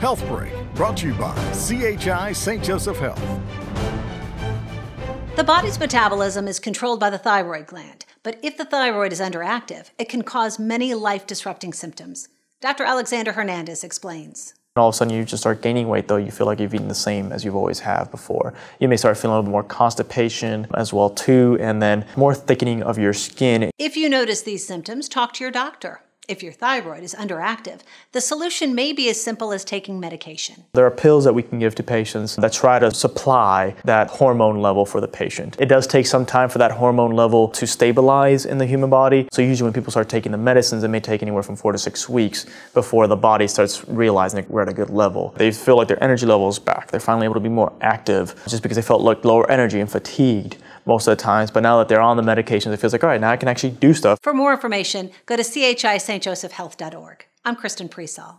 Health Break, brought to you by CHI St. Joseph Health. The body's metabolism is controlled by the thyroid gland, but if the thyroid is underactive, it can cause many life disrupting symptoms. Dr. Alexander Hernandez explains. All of a sudden, you just start gaining weight, though you feel like you've eaten the same as you've always have before. You may start feeling a little bit more constipation as well too, and then more thickening of your skin. If you notice these symptoms, talk to your doctor. If your thyroid is underactive, the solution may be as simple as taking medication. There are pills that we can give to patients that try to supply that hormone level for the patient. It does take some time for that hormone level to stabilize in the human body. So usually when people start taking the medicines, it may take anywhere from four to six weeks before the body starts realizing we're at a good level. They feel like their energy level is back. They're finally able to be more active just because they felt like lower energy and fatigued most of the times. But now that they're on the medications, it feels like, all right, now I can actually do stuff. For more information, go to chistjosephhealth.org. I'm Kristen Presall.